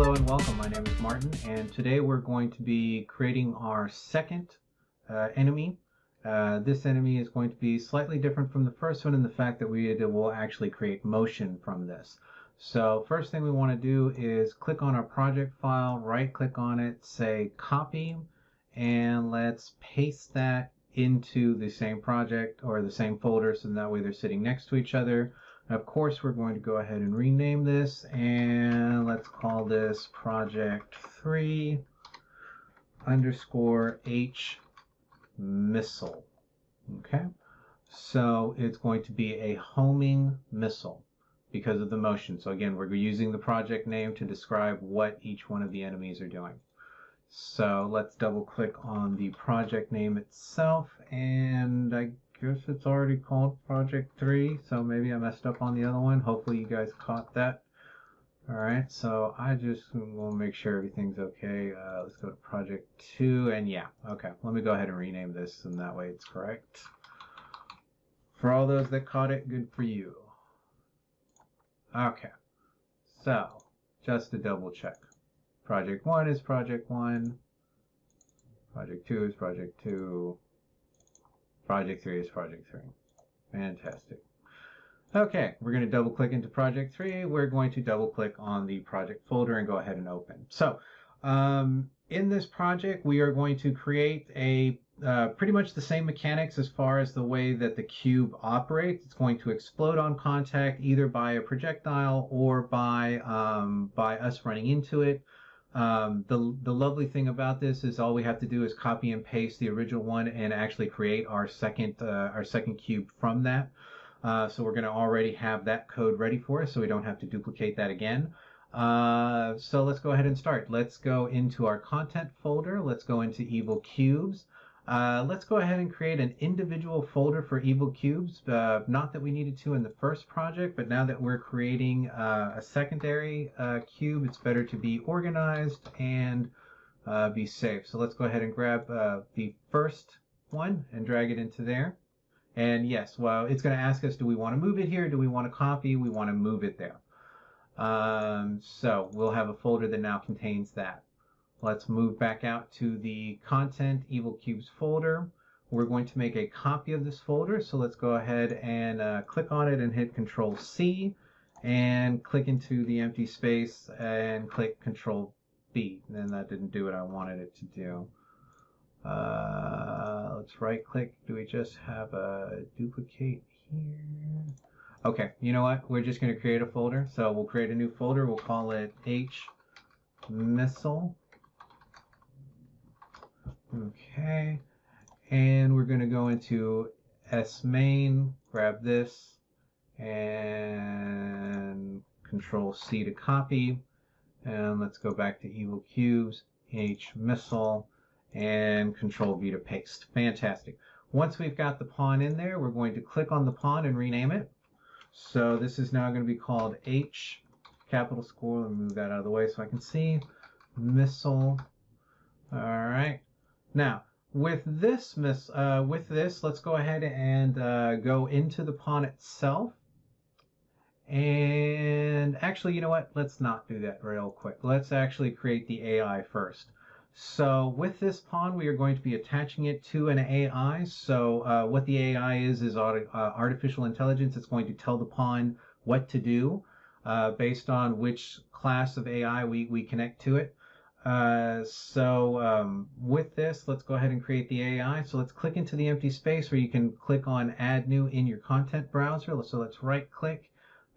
Hello and welcome. My name is Martin, and today we're going to be creating our second uh, enemy. Uh, this enemy is going to be slightly different from the first one in the fact that we will actually create motion from this. So first thing we want to do is click on our project file, right click on it, say copy, and let's paste that into the same project or the same folder so that way they're sitting next to each other. Of course, we're going to go ahead and rename this and let's call this project 3 underscore H missile. Okay, so it's going to be a homing missile because of the motion. So again, we're using the project name to describe what each one of the enemies are doing. So let's double click on the project name itself and I guess it's already called project 3 so maybe I messed up on the other one. Hopefully you guys caught that. Alright so I just will make sure everything's okay. Uh, let's go to project 2 and yeah okay. Let me go ahead and rename this and that way it's correct. For all those that caught it good for you. Okay so just to double check. Project 1 is project 1 project 2 is project 2 Project 3 is Project 3. Fantastic. Okay, we're going to double click into Project 3. We're going to double click on the project folder and go ahead and open. So, um, in this project, we are going to create a uh, pretty much the same mechanics as far as the way that the cube operates. It's going to explode on contact either by a projectile or by um, by us running into it. Um, the, the lovely thing about this is all we have to do is copy and paste the original one and actually create our second, uh, our second cube from that. Uh, so we're going to already have that code ready for us so we don't have to duplicate that again. Uh, so let's go ahead and start. Let's go into our content folder. Let's go into Evil Cubes. Uh, let's go ahead and create an individual folder for evil cubes. Uh, not that we needed to in the first project, but now that we're creating uh, a secondary uh, cube, it's better to be organized and uh, be safe. So let's go ahead and grab uh, the first one and drag it into there. And yes, well, it's going to ask us, do we want to move it here? Do we want to copy? We want to move it there. Um, so we'll have a folder that now contains that. Let's move back out to the content Evil Cubes folder. We're going to make a copy of this folder. So let's go ahead and uh, click on it and hit Control C and click into the empty space and click Control B. And that didn't do what I wanted it to do. Uh, let's right click. Do we just have a duplicate here? Okay, you know what? We're just going to create a folder. So we'll create a new folder. We'll call it H missile. Okay, and we're going to go into S main, grab this, and Control C to copy. And let's go back to Evil Cubes, H missile, and Control V to paste. Fantastic. Once we've got the pawn in there, we're going to click on the pawn and rename it. So this is now going to be called H capital score. Let me move that out of the way so I can see. Missile. All right. Now, with this, miss, uh, with this, let's go ahead and uh, go into the pawn itself. And actually, you know what? Let's not do that real quick. Let's actually create the AI first. So with this pawn, we are going to be attaching it to an AI. So uh, what the AI is, is uh, artificial intelligence. It's going to tell the pawn what to do uh, based on which class of AI we, we connect to it. Uh, so um, with this, let's go ahead and create the AI. So let's click into the empty space where you can click on Add New in your content browser. So let's right click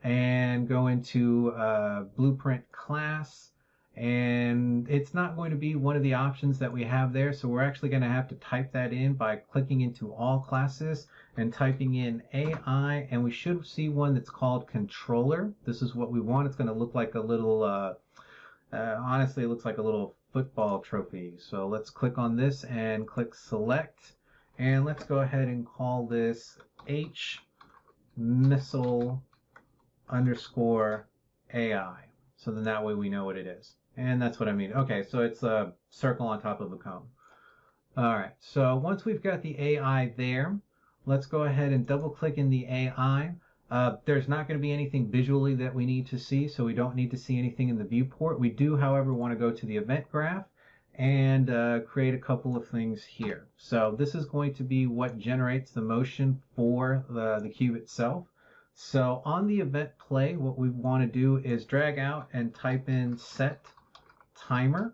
and go into uh, Blueprint Class. And it's not going to be one of the options that we have there. So we're actually going to have to type that in by clicking into All Classes and typing in AI. And we should see one that's called Controller. This is what we want. It's going to look like a little... Uh, uh, honestly, it looks like a little football trophy. So let's click on this and click select. And let's go ahead and call this H missile underscore AI. So then that way we know what it is. And that's what I mean. Okay, so it's a circle on top of a cone. All right, so once we've got the AI there, let's go ahead and double click in the AI. Uh, there's not going to be anything visually that we need to see, so we don't need to see anything in the viewport. We do, however, want to go to the event graph and uh, create a couple of things here. So this is going to be what generates the motion for the, the cube itself. So on the event play, what we want to do is drag out and type in set timer.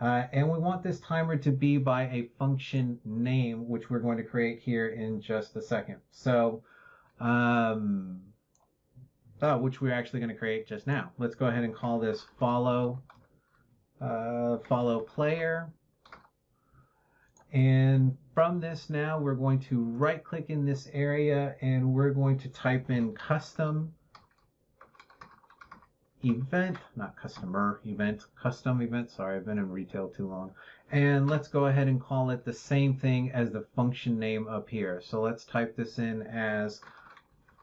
Uh, and we want this timer to be by a function name, which we're going to create here in just a second. So, um, oh, which we're actually going to create just now. Let's go ahead and call this follow, uh, follow player. And from this now, we're going to right click in this area and we're going to type in custom event, not customer event, custom event. Sorry, I've been in retail too long. And let's go ahead and call it the same thing as the function name up here. So let's type this in as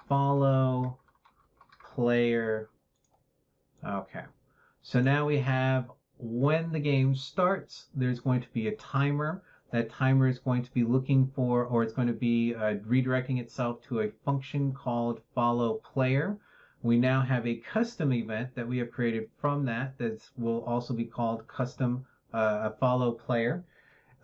follow player. Okay. So now we have when the game starts, there's going to be a timer. That timer is going to be looking for, or it's going to be uh, redirecting itself to a function called follow player. We now have a custom event that we have created from that that will also be called custom uh, follow player.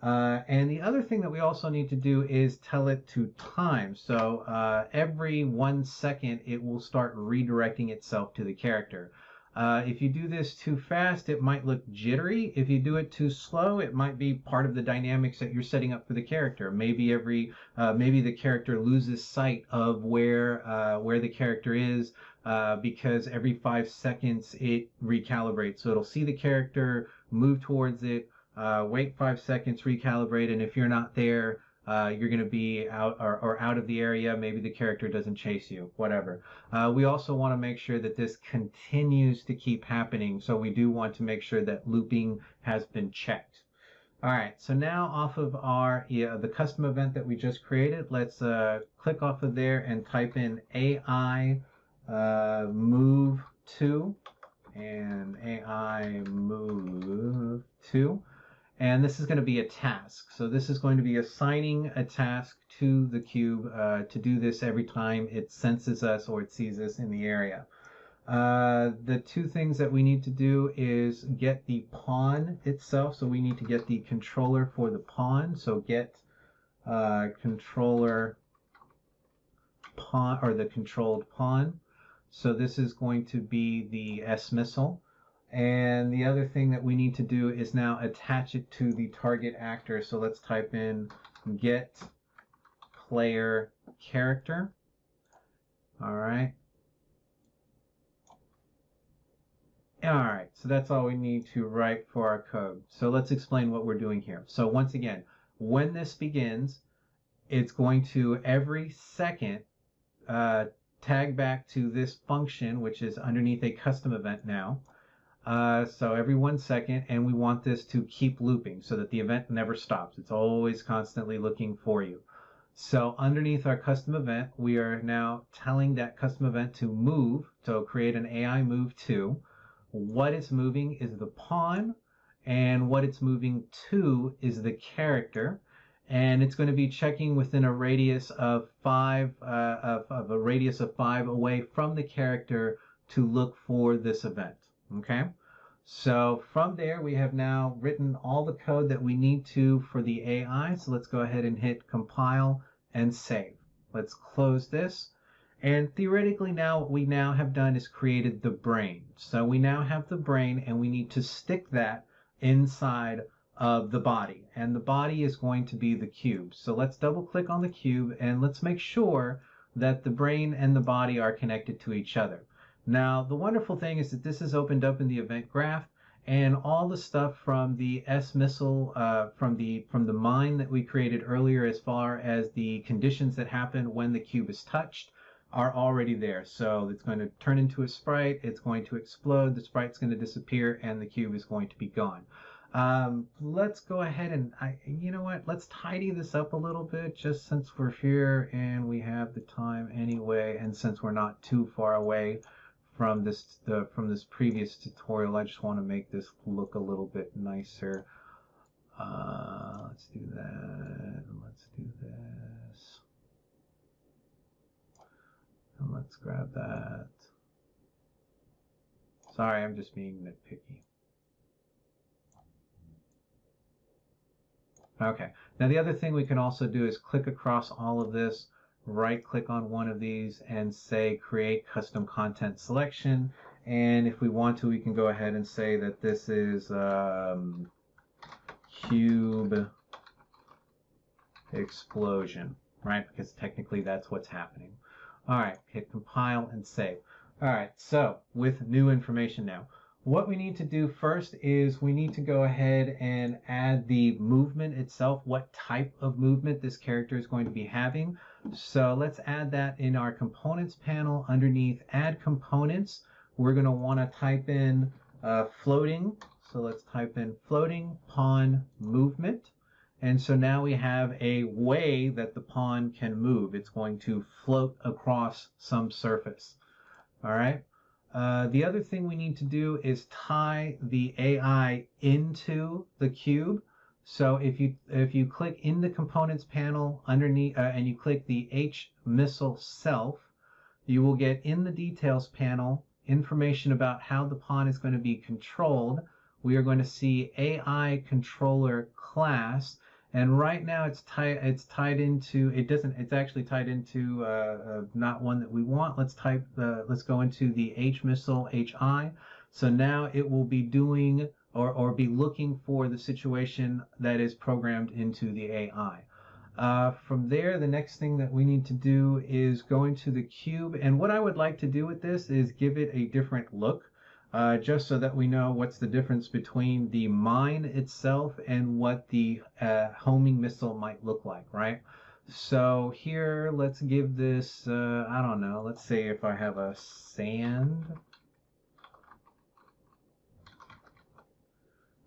Uh, and the other thing that we also need to do is tell it to time. So uh, every one second, it will start redirecting itself to the character. Uh, if you do this too fast, it might look jittery. If you do it too slow, it might be part of the dynamics that you're setting up for the character. Maybe every, uh, maybe the character loses sight of where uh, where the character is uh, because every five seconds it recalibrates. So it'll see the character, move towards it, uh, wait five seconds, recalibrate, and if you're not there, uh, you're going to be out or, or, out of the area. Maybe the character doesn't chase you, whatever. Uh, we also want to make sure that this continues to keep happening. So we do want to make sure that looping has been checked. All right, so now off of our yeah, the custom event that we just created, let's uh, click off of there and type in AI uh, move to and AI move to. And this is going to be a task. So this is going to be assigning a task to the cube uh, to do this every time it senses us or it sees us in the area. Uh, the two things that we need to do is get the pawn itself. So we need to get the controller for the pawn. So get uh, controller pawn or the controlled pawn. So this is going to be the S missile. And the other thing that we need to do is now attach it to the target actor. So let's type in get player character. All right. All right, so that's all we need to write for our code. So let's explain what we're doing here. So once again, when this begins, it's going to every second uh, tag back to this function, which is underneath a custom event now. Uh, so every one second, and we want this to keep looping so that the event never stops. It's always constantly looking for you. So underneath our custom event, we are now telling that custom event to move, so create an AI move to. What it's moving is the pawn, and what it's moving to is the character and it's going to be checking within a radius of five uh, of, of a radius of five away from the character to look for this event okay so from there we have now written all the code that we need to for the AI so let's go ahead and hit compile and save. Let's close this. And theoretically now what we now have done is created the brain. So we now have the brain and we need to stick that inside of the body. And the body is going to be the cube. So let's double click on the cube and let's make sure that the brain and the body are connected to each other. Now the wonderful thing is that this is opened up in the event graph and all the stuff from the S missile uh, from the from the mine that we created earlier as far as the conditions that happen when the cube is touched are already there. So it's going to turn into a sprite, it's going to explode, the sprite's going to disappear, and the cube is going to be gone. Um, let's go ahead and, I, you know what, let's tidy this up a little bit just since we're here and we have the time anyway, and since we're not too far away from this the, from this previous tutorial, I just want to make this look a little bit nicer. Uh, let's do that. Let's do this. And let's grab that. Sorry, I'm just being nitpicky. Okay, now the other thing we can also do is click across all of this, right click on one of these and say create comment from selection. And if we want to, we can go ahead and say that this is um, cube explosion, right? Because technically that's what's happening. All right, hit compile and save. All right, so with new information now. What we need to do first is we need to go ahead and add the movement itself, what type of movement this character is going to be having. So let's add that in our components panel underneath add components. We're going to want to type in uh, floating. So let's type in floating pawn movement. And so now we have a way that the pawn can move. It's going to float across some surface. All right. Uh, the other thing we need to do is tie the AI into the cube. So if you if you click in the components panel underneath uh, and you click the H missile self, you will get in the details panel information about how the pawn is going to be controlled. We are going to see AI controller class and right now it's tied it's tied into it doesn't it's actually tied into uh, uh, not one that we want let's type uh, let's go into the h missile AI so now it will be doing or, or be looking for the situation that is programmed into the ai uh, from there the next thing that we need to do is go into the cube and what i would like to do with this is give it a different look uh, just so that we know what's the difference between the mine itself and what the uh, homing missile might look like, right? So here, let's give this, uh, I don't know, let's say if I have a sand.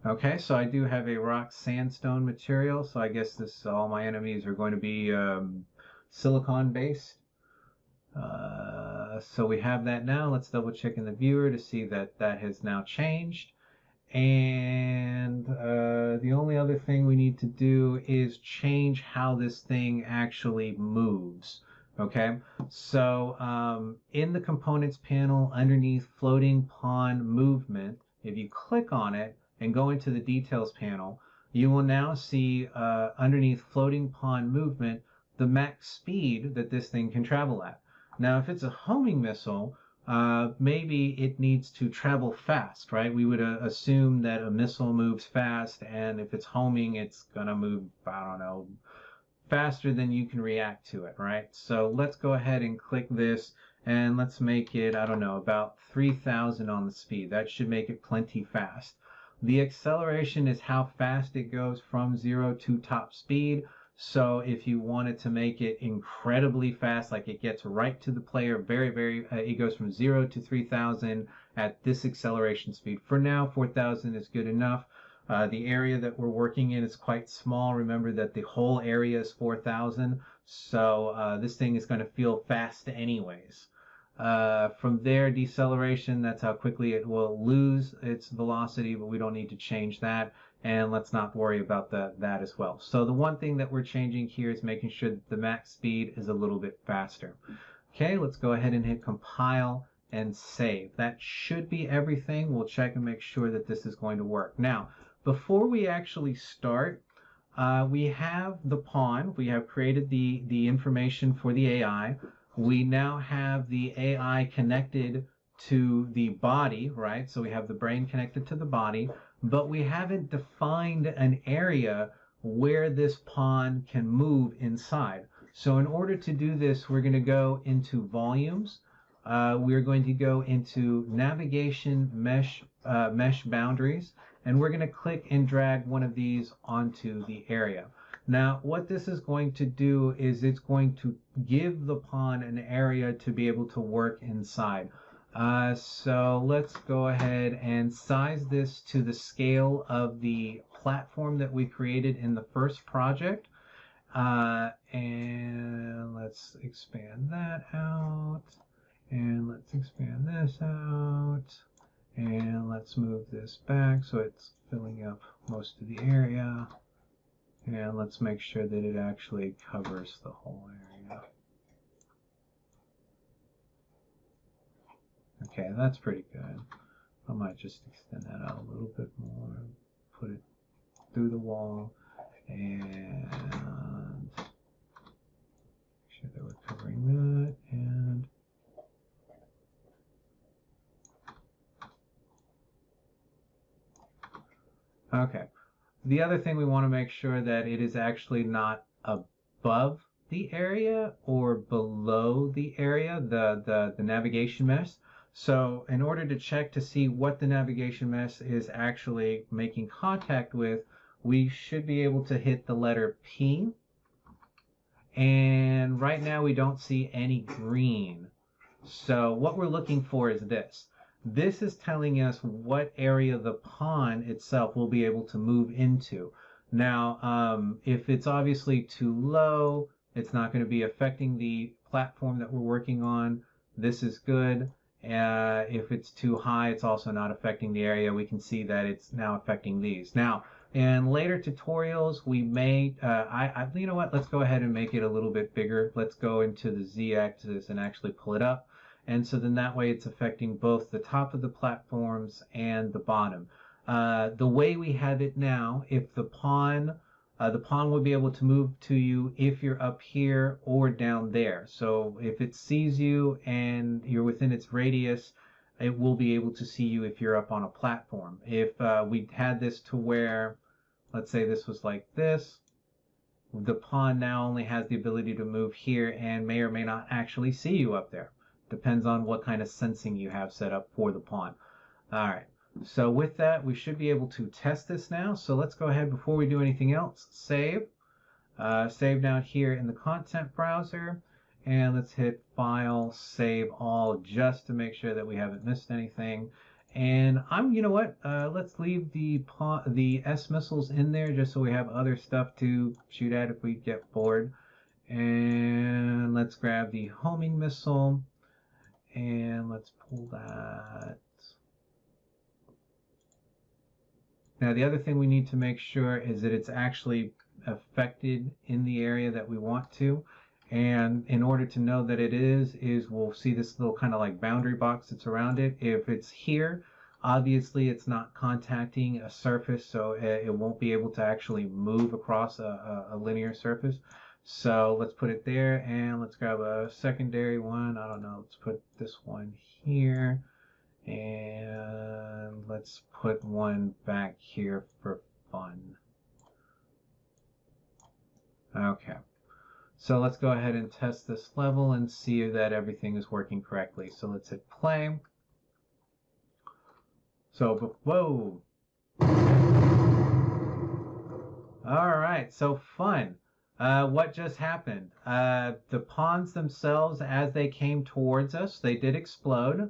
Okay, so I do have a rock sandstone material, so I guess this all my enemies are going to be um, silicon based. Uh, so we have that now. Let's double check in the viewer to see that that has now changed. And uh, the only other thing we need to do is change how this thing actually moves. Okay, so um, in the components panel underneath floating pawn movement, if you click on it and go into the details panel, you will now see uh, underneath floating pawn movement the max speed that this thing can travel at. Now, if it's a homing missile, uh, maybe it needs to travel fast, right? We would uh, assume that a missile moves fast, and if it's homing, it's gonna move, I don't know, faster than you can react to it, right? So let's go ahead and click this, and let's make it, I don't know, about 3,000 on the speed. That should make it plenty fast. The acceleration is how fast it goes from zero to top speed. So if you wanted to make it incredibly fast, like it gets right to the player, very, very, uh, it goes from zero to 3000 at this acceleration speed. For now, 4000 is good enough. Uh, the area that we're working in is quite small. Remember that the whole area is 4000. So uh, this thing is going to feel fast anyways. Uh, from there, deceleration, that's how quickly it will lose its velocity, but we don't need to change that and let's not worry about the, that as well. So the one thing that we're changing here is making sure that the max speed is a little bit faster. Okay, let's go ahead and hit compile and save. That should be everything. We'll check and make sure that this is going to work. Now, before we actually start, uh, we have the pawn. We have created the, the information for the AI. We now have the AI connected to the body, right? So we have the brain connected to the body but we haven't defined an area where this pawn can move inside. So in order to do this, we're going to go into volumes. Uh, we're going to go into navigation mesh uh, mesh boundaries, and we're going to click and drag one of these onto the area. Now, what this is going to do is it's going to give the pawn an area to be able to work inside. Uh, so let's go ahead and size this to the scale of the platform that we created in the first project. Uh, and let's expand that out. And let's expand this out. And let's move this back so it's filling up most of the area. And let's make sure that it actually covers the whole area. Okay, that's pretty good. I might just extend that out a little bit more. Put it through the wall and make sure that we're covering that and okay. The other thing we want to make sure that it is actually not above the area or below the area, the, the, the navigation mesh. So in order to check to see what the navigation mesh is actually making contact with, we should be able to hit the letter P. And right now we don't see any green. So what we're looking for is this. This is telling us what area the pawn itself will be able to move into. Now, um, if it's obviously too low, it's not going to be affecting the platform that we're working on. This is good. Uh, if it's too high, it's also not affecting the area. We can see that it's now affecting these. Now, in later tutorials, we may, uh, I, I, you know what, let's go ahead and make it a little bit bigger. Let's go into the z-axis and actually pull it up. And so then that way it's affecting both the top of the platforms and the bottom. Uh, the way we have it now, if the pawn, uh, the pawn will be able to move to you if you're up here or down there. So if it sees you and you're within its radius, it will be able to see you if you're up on a platform. If uh, we had this to where, let's say this was like this, the pawn now only has the ability to move here and may or may not actually see you up there. Depends on what kind of sensing you have set up for the pawn. All right. So with that, we should be able to test this now. So let's go ahead before we do anything else, save. Uh, save down here in the content browser. And let's hit File, Save All, just to make sure that we haven't missed anything. And I'm, you know what? Uh, let's leave the the S missiles in there just so we have other stuff to shoot at if we get bored. And let's grab the homing missile, and let's pull that. Now the other thing we need to make sure is that it's actually affected in the area that we want to. And in order to know that it is, is we'll see this little kind of like boundary box that's around it. If it's here, obviously it's not contacting a surface, so it won't be able to actually move across a, a, linear surface. So let's put it there and let's grab a secondary one. I don't know, let's put this one here. And let's put one back here for fun. Okay. So let's go ahead and test this level and see that everything is working correctly. So let's hit play. So, whoa. All right, so fun. Uh, what just happened? Uh, the pawns themselves, as they came towards us, they did explode,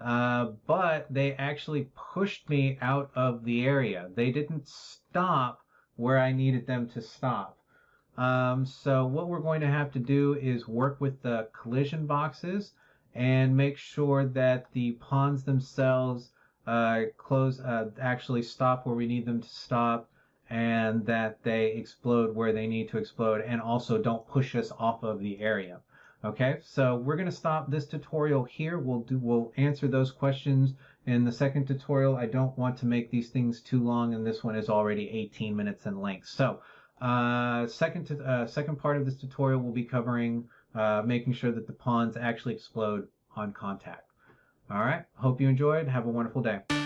uh, but they actually pushed me out of the area. They didn't stop where I needed them to stop. Um, so what we're going to have to do is work with the collision boxes and make sure that the pawns themselves uh, close, uh, actually stop where we need them to stop and that they explode where they need to explode and also don't push us off of the area. Okay, so we're going to stop this tutorial here. We'll do, we'll answer those questions in the second tutorial. I don't want to make these things too long and this one is already 18 minutes in length. So uh, second, to, uh, second part of this tutorial will be covering uh, making sure that the pawns actually explode on contact. All right, hope you enjoyed. Have a wonderful day.